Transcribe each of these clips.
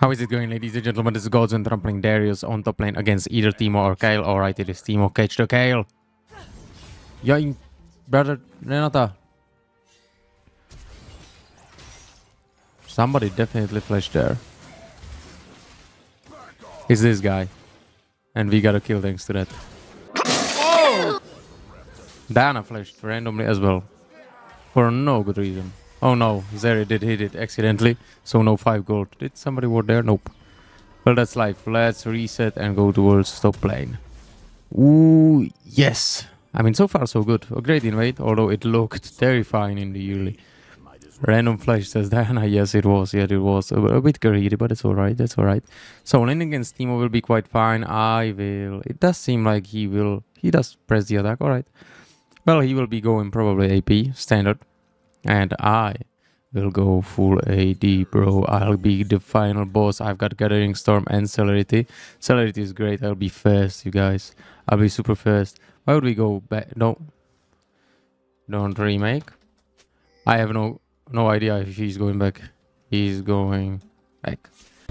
How is it going, ladies and gentlemen? This is Godzu and I'm Darius on top lane against either Teemo or Kayle. Alright, it is Teemo. Catch the Kayle. Yoink, brother Renata. Somebody definitely flashed there. It's this guy. And we got a kill thanks to that. Oh! Diana flashed randomly as well. For no good reason. Oh no, Zeri did hit it accidentally, so no 5 gold. Did somebody ward there? Nope. Well, that's life. Let's reset and go towards stop lane. Ooh, yes. I mean, so far so good. A great invade, although it looked terrifying in the early. Random flash says Diana. Yes, it was. Yeah, it was. A, a bit greedy, but it's alright. That's alright. So, lane against Teemo will be quite fine. I will... It does seem like he will... He does press the attack. Alright. Well, he will be going probably AP, standard. And I will go full AD, bro. I'll be the final boss. I've got Gathering Storm and Celerity. Celerity is great. I'll be fast, you guys. I'll be super fast. Why would we go back? No. Don't remake. I have no no idea if he's going back. He's going back.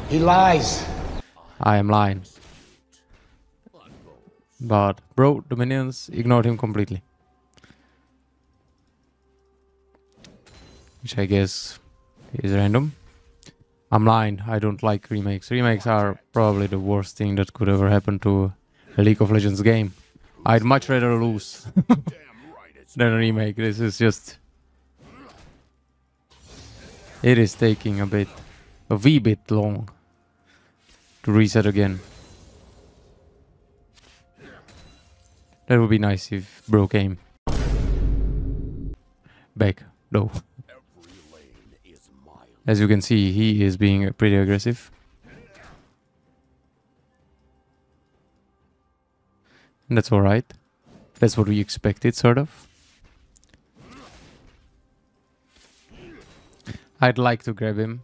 He lies. I am lying. But, bro, the minions ignored him completely. Which I guess is random. I'm lying. I don't like remakes. Remakes are probably the worst thing that could ever happen to a League of Legends game. I'd much rather lose than a remake. This is just... It is taking a bit, a wee bit long to reset again. That would be nice if bro came back though. As you can see, he is being pretty aggressive. And that's alright. That's what we expected, sort of. I'd like to grab him.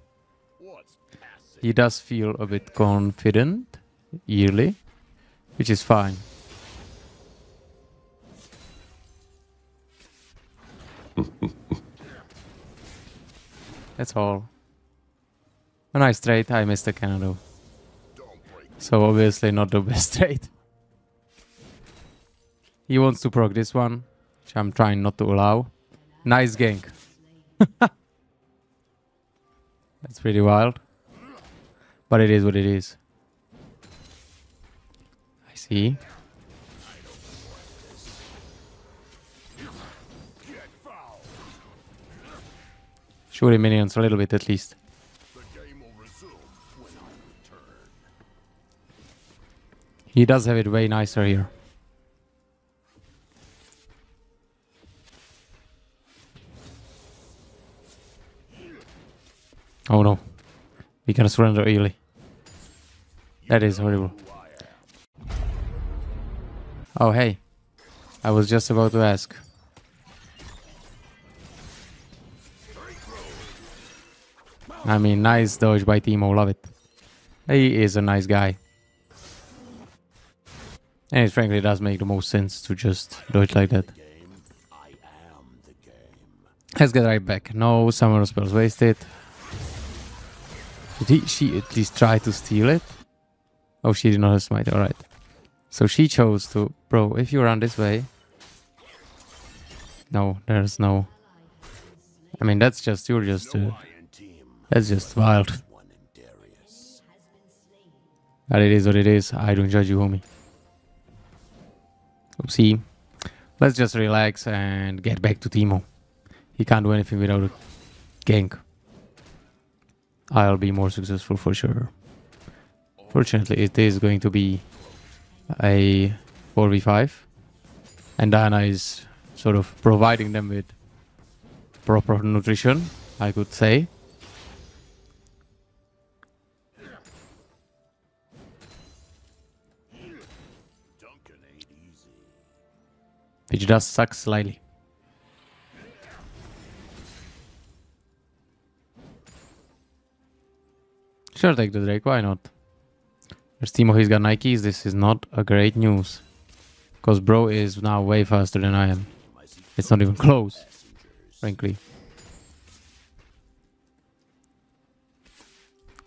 He does feel a bit confident, yearly, which is fine. That's all. A nice trade. I missed the Canada. So obviously not the best trade. He wants to proc this one, which I'm trying not to allow. Nice gank. That's pretty wild. But it is what it is. I see. Shooting minions a little bit at least. He does have it way nicer here. Oh no. We can surrender early. That is horrible. Oh hey. I was just about to ask. I mean, nice dodge by Teemo, love it. He is a nice guy. And it frankly does make the most sense to just do it like that. Let's get right back. No summoner spells wasted. Did he, she at least try to steal it? Oh, she did not have smite, alright. So she chose to... Bro, if you run this way... No, there's no... I mean, that's just... You're just... Uh, that's just wild. But it is what it is. I don't judge you, homie. Oopsie. Let's just relax and get back to Teemo. He can't do anything without a gank. I'll be more successful for sure. Fortunately, it is going to be a 4v5. And Diana is sort of providing them with proper nutrition, I could say. Which does suck slightly. Sure, take the Drake, why not? There's Teemo, he's got Nikes, this is not a great news. Because bro is now way faster than I am. It's not even close, frankly.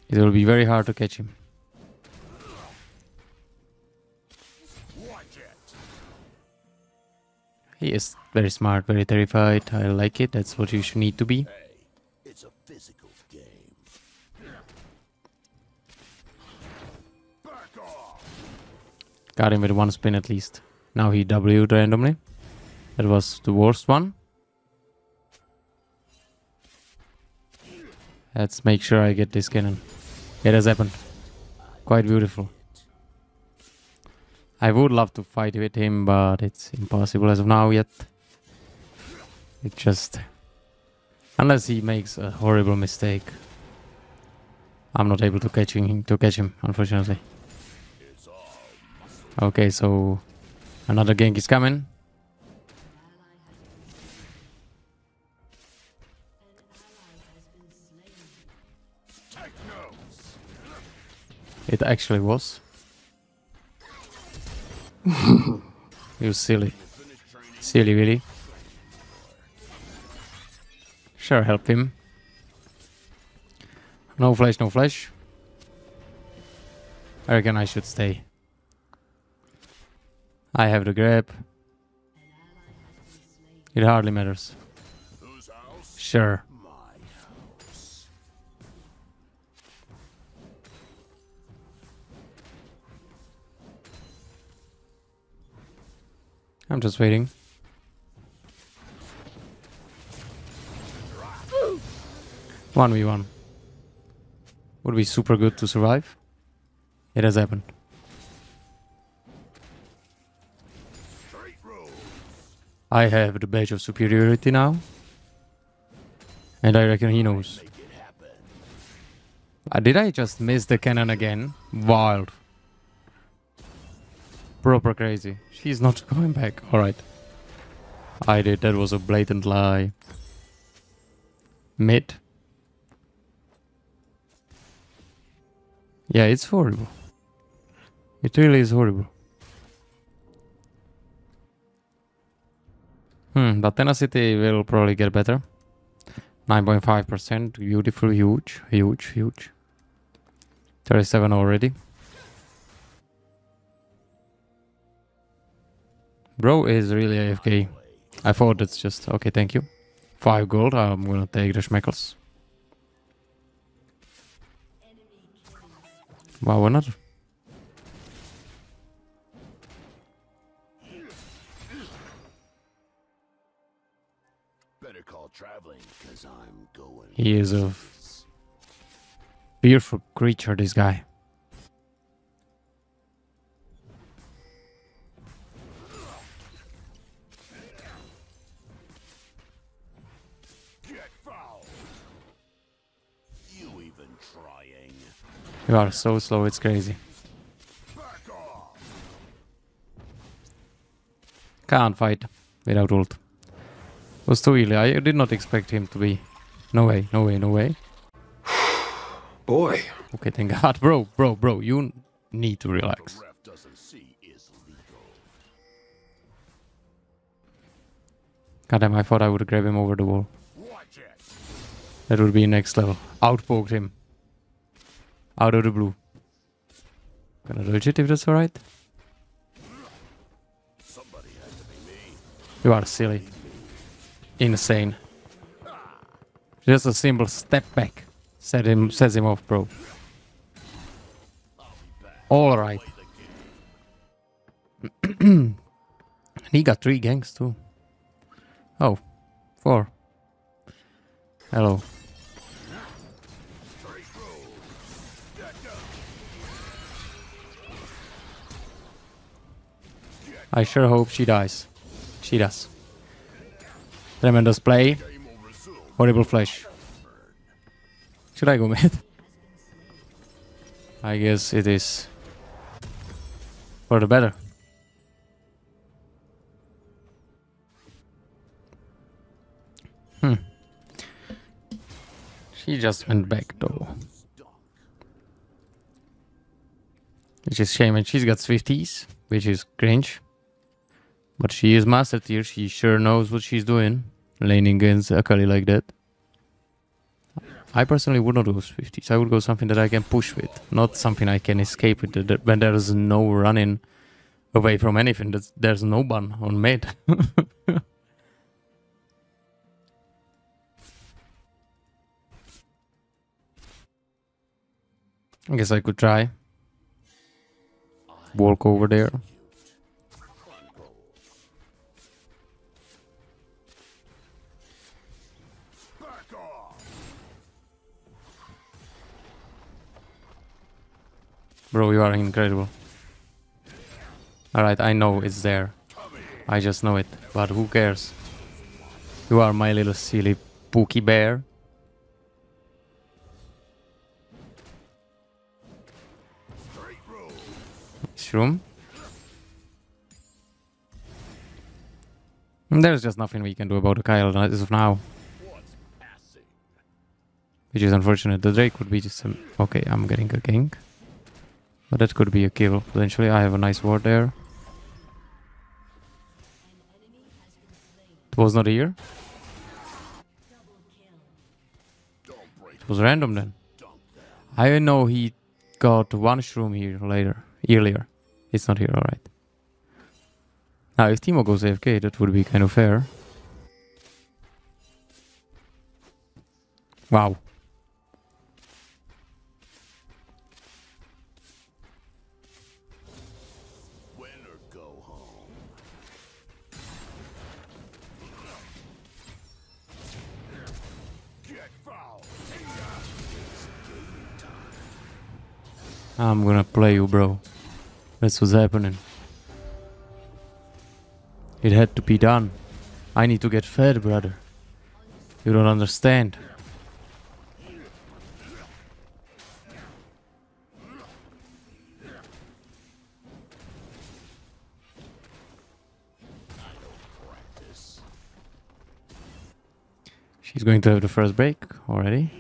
It will be very hard to catch him. He is very smart, very terrified. I like it. That's what you should need to be. It's a physical game. Got him with one spin at least. Now he W'd randomly. That was the worst one. Let's make sure I get this cannon. It has happened. Quite beautiful. I would love to fight with him, but it's impossible as of now yet. It just... Unless he makes a horrible mistake. I'm not able to catch him, to catch him, unfortunately. Okay, so another gank is coming. It actually was. you silly. Silly Willy. Sure, help him. No flash, no flash. I reckon I should stay. I have the grab. It hardly matters. Sure. I'm just waiting. One v one. Would be super good to survive. It has happened. I have the badge of superiority now. And I reckon he knows. Uh, did I just miss the cannon again? Wild. Proper crazy. She's not going back. Alright. I did. That was a blatant lie. Mid. Yeah, it's horrible. It really is horrible. Hmm, but tenacity will probably get better. 9.5%. Beautiful, huge, huge, huge. 37 already. Bro is really AFK. I thought it's just okay, thank you. Five gold, I'm gonna take the schmeckles. Wow, why not? Better call traveling, cause I'm going. He is a fearful creature, this guy. You are so slow, it's crazy. Can't fight without ult. Was too early. I did not expect him to be. No way, no way, no way. Boy, Okay, thank God. Bro, bro, bro, you need to relax. The ref doesn't see is legal. Goddamn, I thought I would grab him over the wall. That would be next level. Outpoked him. Out of the blue. Gonna dodge it if that's alright. You are silly. Insane. Just a simple step back. Set him sets him off, bro. Alright. And he got three gangs too. Oh, four. Hello. I sure hope she dies. She does. Tremendous play. Horrible flash. Should I go mid? I guess it is for the better. Hmm. She just went back though. Which is shame and she's got Swifties, which is cringe. But she is master tier, she sure knows what she's doing. Laning against Akali like that. I personally would not go Swifties. I would go something that I can push with, not something I can escape with. When there is no running away from anything, there's no one on mid. I guess I could try. Walk over there. Bro, you are incredible. Alright, I know it's there. I just know it. But who cares? You are my little silly Pookie bear. Shroom. There's just nothing we can do about the Kayle as of now. Which is unfortunate. The Drake would be just some... Okay, I'm getting a gank. But that could be a kill. Potentially, I have a nice ward there. It was not here. It was random then. I know he got one shroom here later, earlier. It's not here, alright. Now, if Teemo goes AFK, that would be kind of fair. Wow. I'm gonna play you, bro. That's what's happening. It had to be done. I need to get fed, brother. You don't understand. She's going to have the first break already.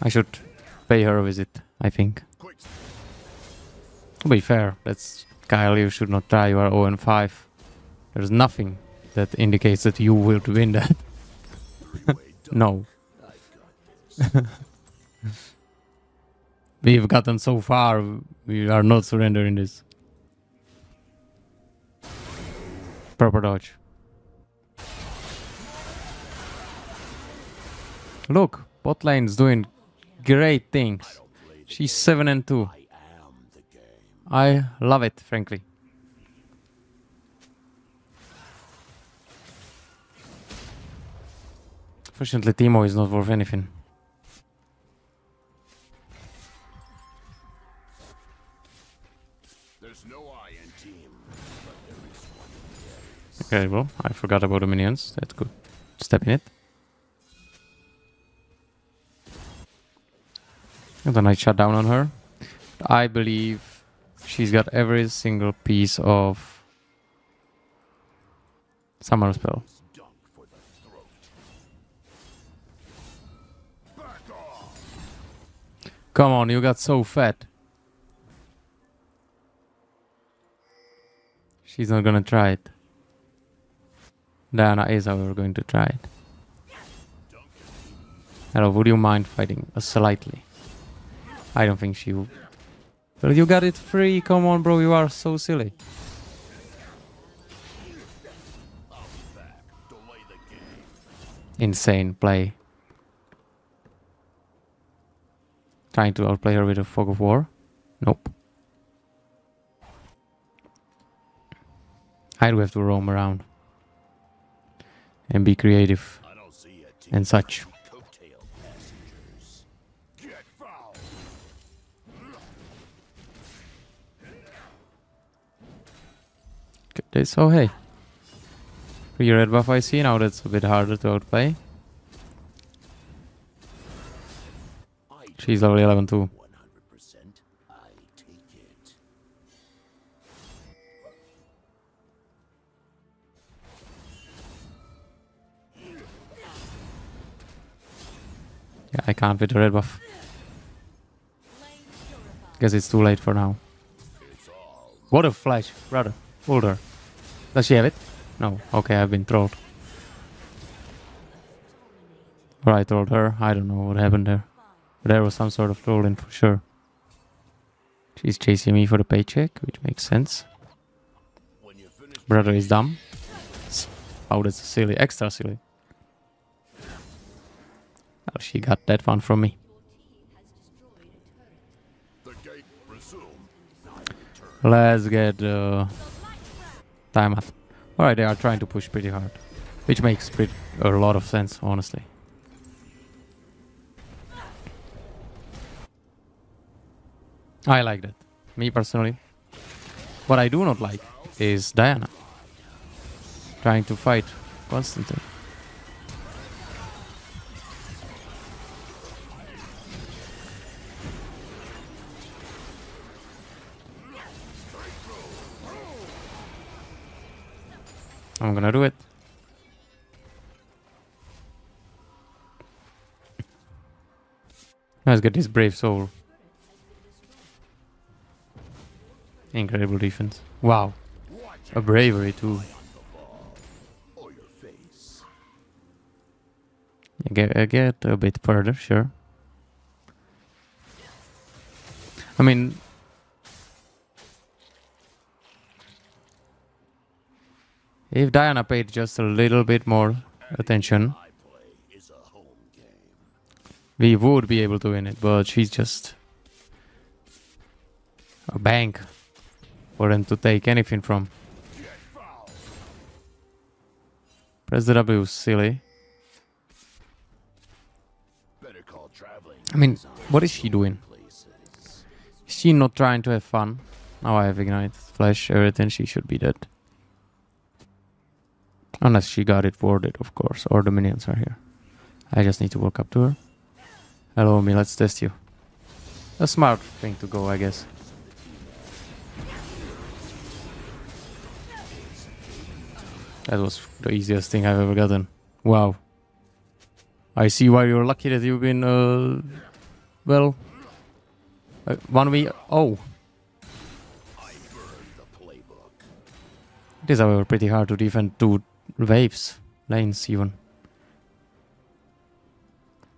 I should pay her a visit, I think. To be fair, that's Kayle, you should not try, you are 0 and 5. There's nothing that indicates that you will win that. No. We've gotten so far, we are not surrendering this. Proper dodge. Look, bot lane's doing great things. Don't play the She's 7 and 2. I am the game. I love it, frankly. Fortunately, Teemo is not worth anything. There's no I in team, but there is one in the Okay, well, I forgot about the minions. That's good. Step in it. And then I shut down on her. I believe she's got every single piece of summer spell. Come on, you got so fat. She's not gonna try it. Diana is, however, going to try it. Hello, would you mind fighting slightly? I don't think she will. Well, you got it free. Come on, bro. You are so silly. Insane play. Trying to outplay her with a fog of war. Nope. I do have to roam around and be creative and such. Good day. So oh, hey, free red buff I see now. That's a bit harder to outplay. She's level 11 too. Yeah, I can't with the red buff. Guess it's too late for now. What a flash, brother. Hold her. Does she have it? No. Okay, I've been trolled. Or I told her. I don't know what happened there. But there was some sort of trolling for sure. She's chasing me for the paycheck, which makes sense. Brother is dumb. Oh, that's silly. Extra silly. Oh, she got that one from me. Let's get uh, time. Alright, they are trying to push pretty hard. Which makes pretty, a lot of sense, honestly. I like that. Me personally. What I do not like is Diana. Trying to fight constantly. I'm gonna do it. Let's get this brave soul. Incredible defense. Wow. A bravery too. Get, get a bit further, sure. I mean, if Diana paid just a little bit more attention, we would be able to win it. But she's just a bank for them to take anything from. Press the W, silly. I mean, what is she doing? Is she not trying to have fun? Now I have Ignite, Flash, everything. She should be dead. Unless she got it warded, of course, or the minions are here. I just need to walk up to her. Hello, me, let's test you. A smart thing to go, I guess. That was the easiest thing I've ever gotten. Wow. I see why you're lucky that you've been, uh, well, uh, one we. Oh, I burned the playbook. it is however pretty hard to defend two waves, lanes even.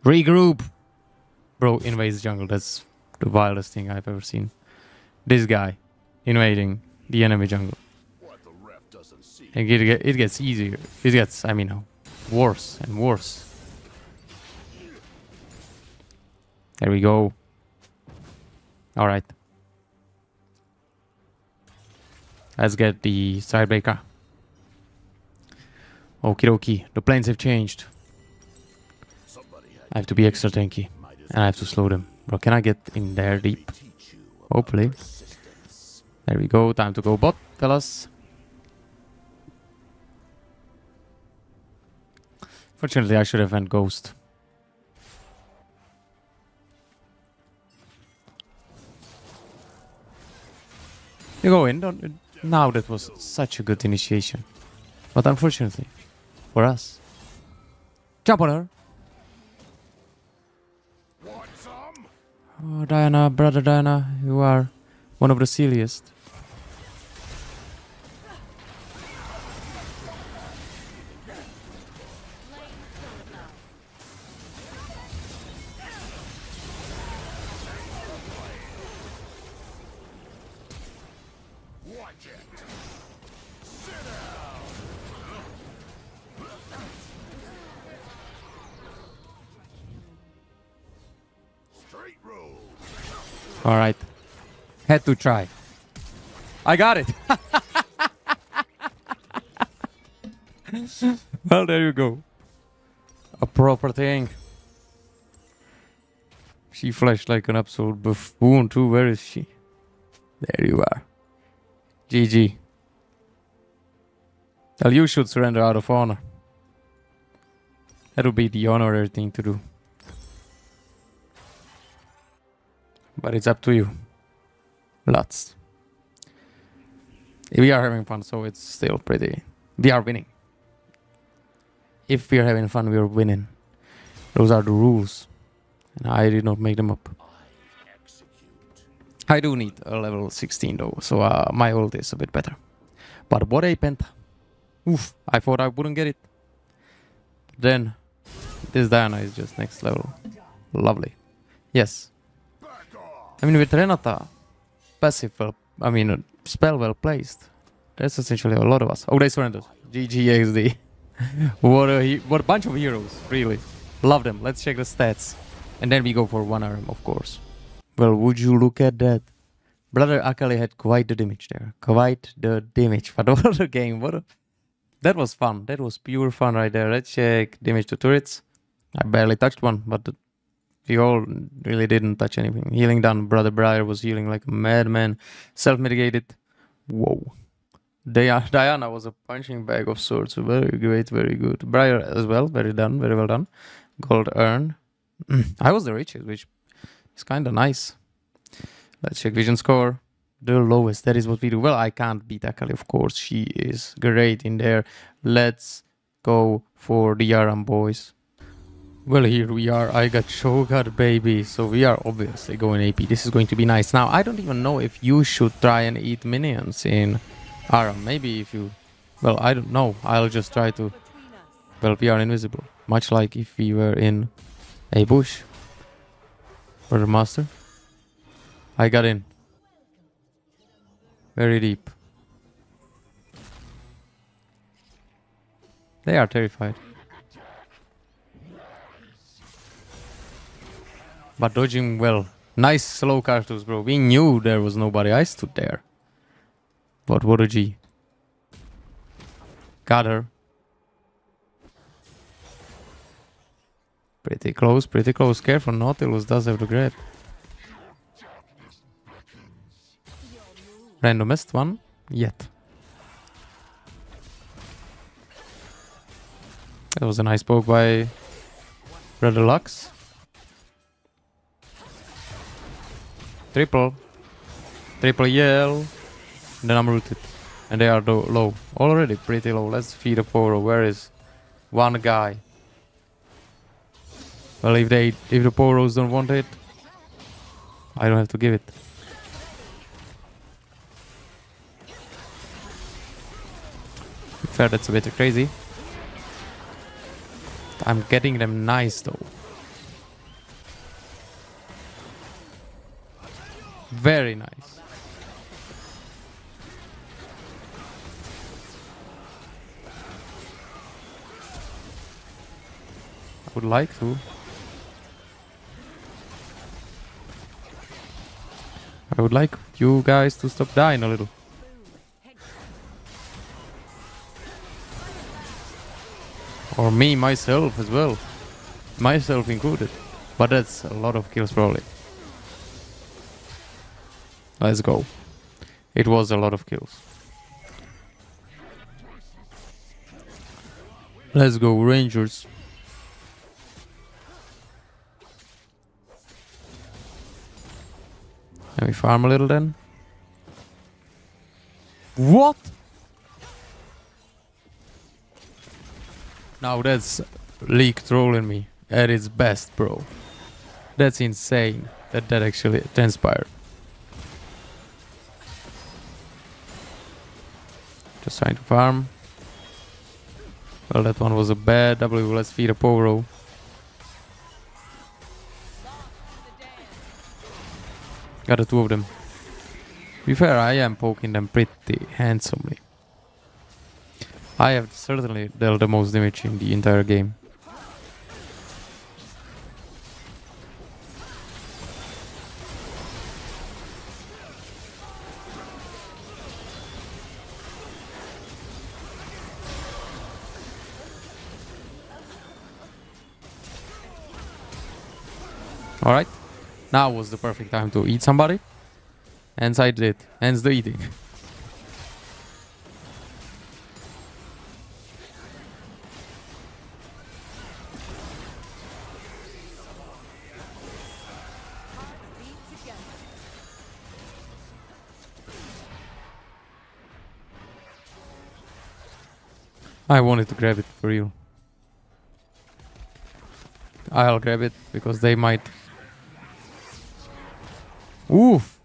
Regroup! Bro invades jungle. That's the wildest thing I've ever seen. This guy invading the enemy jungle. See. It, it gets easier. It gets, I mean, worse and worse. There we go. All right. Let's get the side breaker. Okie dokie. The planes have changed. I have to be extra tanky. And I have to slow them. Bro, can I get in there deep? Hopefully. There we go. Time to go bot, fellas. Fortunately, I should have went ghost. You go in. Don't, now that was such a good initiation. But unfortunately, for us. Jump on her. Want some? Oh, Diana, brother Diana, you are one of the silliest. To try. I got it. well, there you go. A proper thing. She flashed like an absolute buffoon too. Where is she? There you are. GG. Well, you should surrender out of honor. That would be the honorary thing to do. But it's up to you. Lots. We are having fun, so it's still pretty. We are winning. If we are having fun, we are winning. Those are the rules. And I did not make them up. I do need a level 16 though, so uh, my ult is a bit better. But what a penta. Oof, I thought I wouldn't get it. Then This Diana is just next level. Lovely. Yes. I mean, with Renata, passive well, I mean, spell well placed. That's essentially a lot of us. Oh, they surrendered. GGXD. what a what a bunch of heroes, really. Love them. Let's check the stats. And then we go for one arm, of course. Well, would you look at that? Brother Akali had quite the damage there. Quite the damage. But what a game. What a... That was fun. That was pure fun right there. Let's check damage to turrets. I barely touched one, but we all really didn't touch anything. Healing done. Brother Briar was healing like a madman. Self-mitigated. Whoa. Diana was a punching bag of sorts. Very great, very good. Briar as well. Very done. Very well done. Gold earn. I was the richest, which is kind of nice. Let's check vision score. The lowest. That is what we do. Well, I can't beat Akali, of course. She is great in there. Let's go for the ARAM boys. Well, here we are. I got Shogun, baby. So we are obviously going AP. This is going to be nice. Now, I don't even know if you should try and eat minions in Aram. Maybe if you... Well, I don't know. I'll just try to... Well, we are invisible. Much like if we were in a bush. For the Master. I got in. Very deep. They are terrified. But dodging well. Nice slow cartoons, bro. We knew there was nobody. I stood there. But what a G. Got her. Pretty close, pretty close. Careful, Nautilus does have the grab. Randomest one yet. That was a nice poke by Brother Lux. Triple. Triple yell. Then I'm rooted. And they are low. Already pretty low. Let's feed a Poro. Where is one guy? Well, if they, if the Poros don't want it, I don't have to give it. Fair, that's a bit crazy. I'm getting them nice though. Very nice. I would like to. I would like you guys to stop dying a little. Or me, myself as well. Myself included. But that's a lot of kills probably. Let's go. It was a lot of kills. Let's go, Rangers. Let me farm a little then? What? Now that's leak trolling me at its best, bro. That's insane that that actually transpired. Just trying to farm. Well, that one was a bad W. Let's feed a Poro. Got the two of them. Be fair, I am poking them pretty handsomely. I have certainly dealt the most damage in the entire game. Alright. Now was the perfect time to eat somebody. Hence I did. Hence the eating. I wanted to grab it for you. I'll grab it because they might. Oof.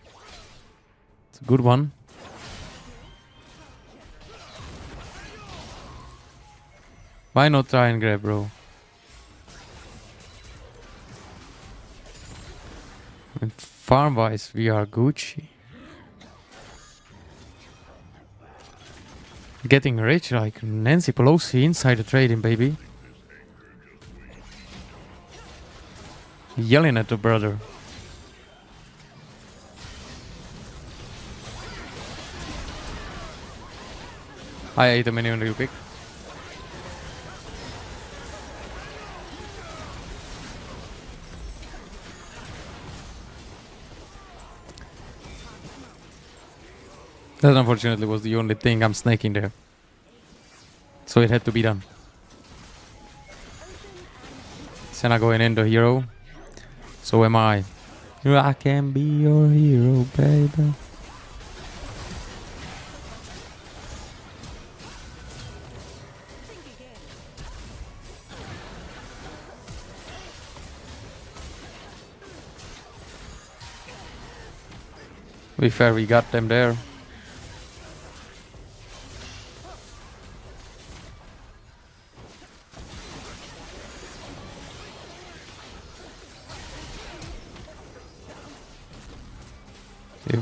It's a good one. Why not try and grab, bro? And farm-wise, we are Gucci. Getting rich like Nancy Pelosi inside the trading, baby. Yelling at the brother. I ate a minion real quick. That unfortunately was the only thing I'm snaking there. So it had to be done. Senna going into hero. So am I. I can be your hero, baby. Be fair, we got them there.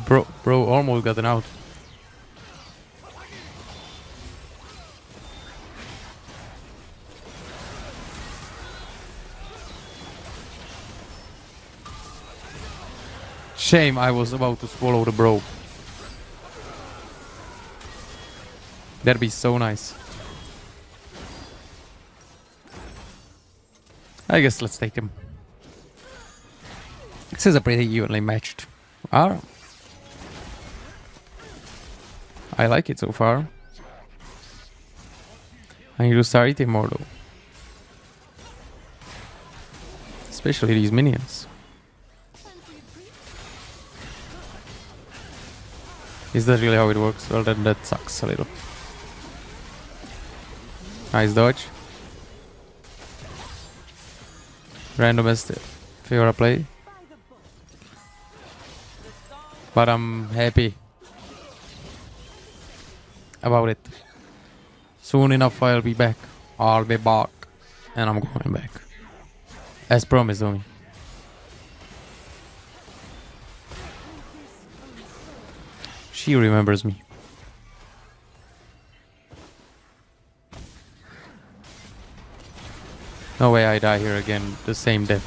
Bro, bro almost got an out. Shame I was about to swallow the bro. That'd be so nice. I guess let's take him. This is a pretty evenly matched. Ah. I like it so far. I need to start eating more though. Especially these minions. Is that really how it works? Well then that sucks a little. Nice dodge. Random Randomest Fiora play. But I'm happy about it. Soon enough I'll be back. I'll be back. And I'm going back. As promised, homie. She remembers me. No way I die here again. The same death.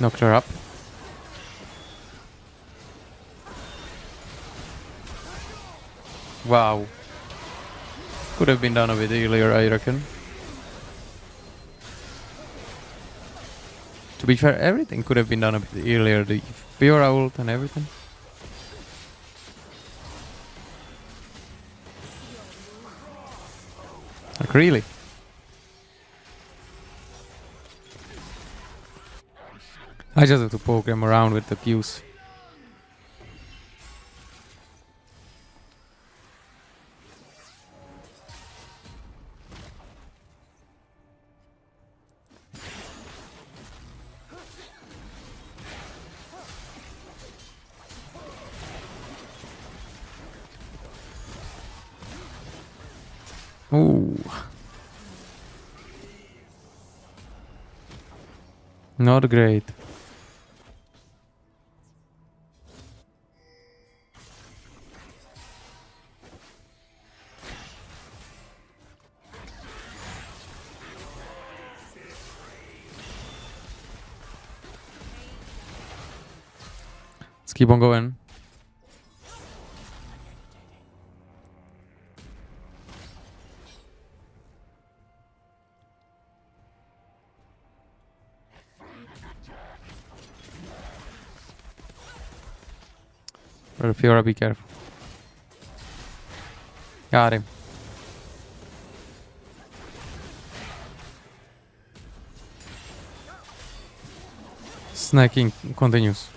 Knocked her up. Wow. Could have been done a bit earlier, I reckon. Be fair, everything could have been done a bit earlier. The pure ult and everything. Like really? I just have to poke around with the Qs. Ooh. Not great. Let's keep on going. But Fiora, be careful. Got him. Snacking continues.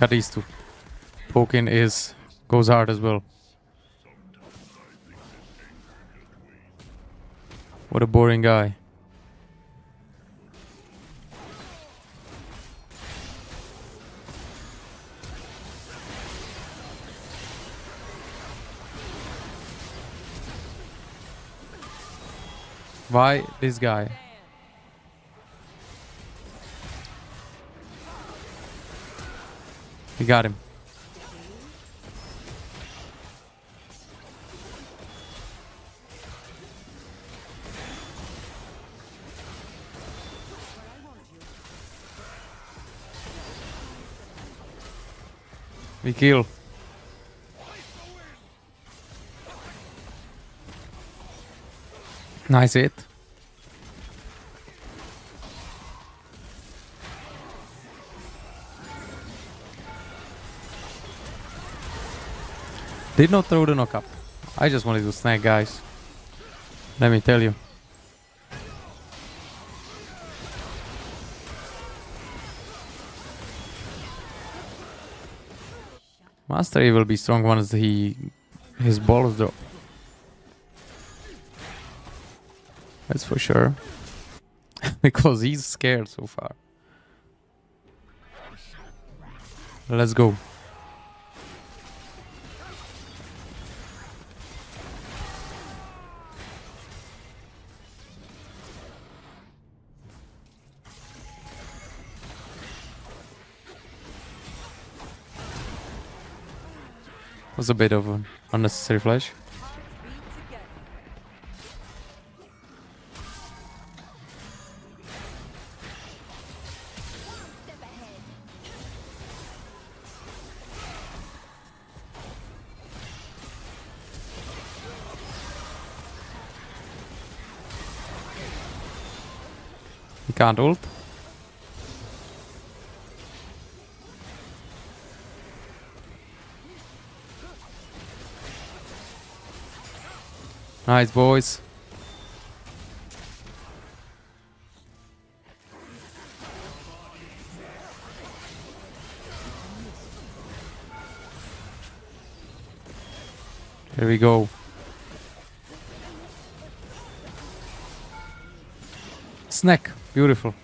Got these two. Poking is goes hard as well. What a boring guy. By this guy? We got him. We kill. Nice hit. Did not throw the knock up. I just wanted to snag guys. Let me tell you. Master will be strong once he his balls drop. That's for sure. because he's scared so far. Let's go. Was a bit of an unnecessary flash. Can't ult. Nice boys. Here we go. Snack. Beautiful.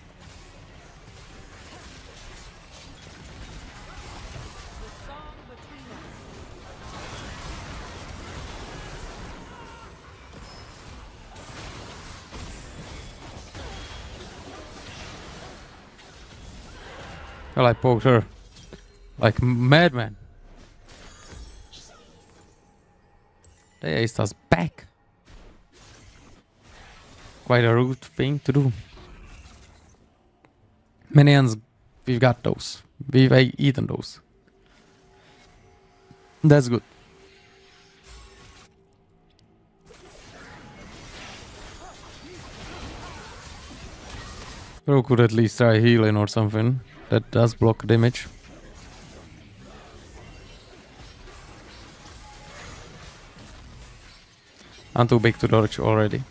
Well, I poked her like madman. They aced us back. Quite a rude thing to do. Minions, we've got those. We've eaten those. That's good. Bro could at least try healing or something. That does block damage. I'm too big to dodge already.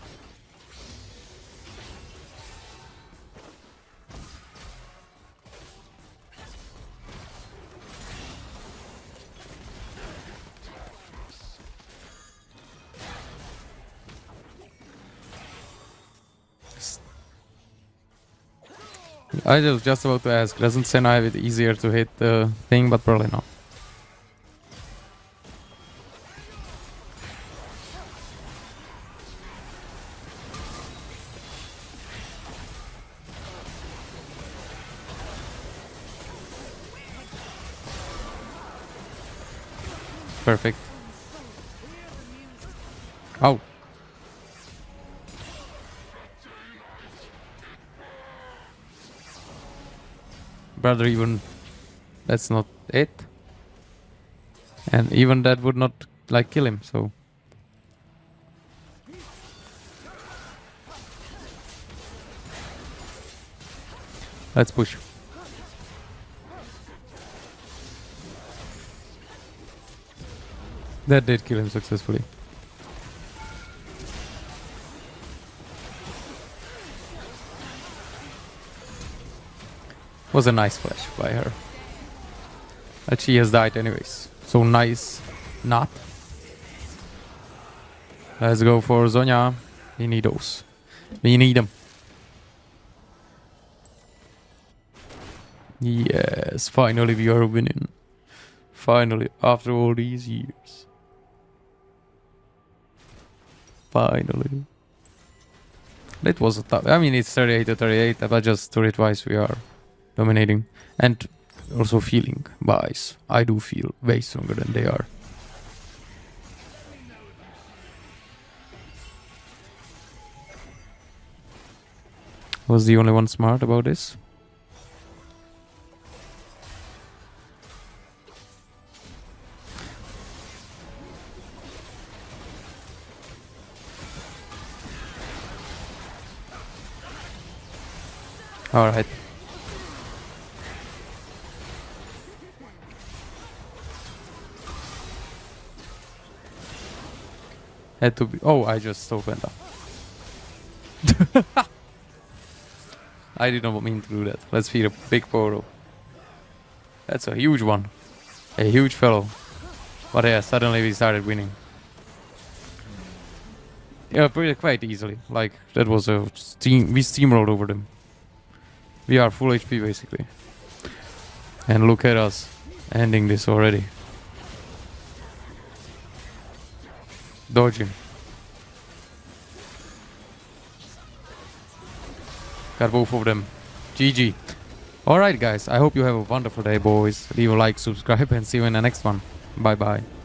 I was just about to ask, doesn't Senna have it easier to hit the thing, but probably not. Perfect. Oh. Brother, even that's not it. And even that would not like kill him, so. Let's push. That did kill him successfully. Was a nice flash by her. But she has died anyways. So nice not. Let's go for Zhonya. We need those. We need them. Yes, finally we are winning. Finally, after all these years. Finally. That was a tough. I mean, it's 38 to 38, but I just turret twice we are dominating. And also feeling wise. I do feel way stronger than they are. Was the only one smart about this? Alright. Had to be. Oh, I just opened up. I did not mean to do that. Let's feed a big photo. That's a huge one. A huge fellow. But yeah, suddenly we started winning. Yeah, pretty quite easily. Like that was a steam. We steamrolled over them. We are full HP basically. And look at us ending this already. Dodging. Got both of them. GG. Alright guys, I hope you have a wonderful day boys. Leave a like, subscribe and see you in the next one. Bye bye.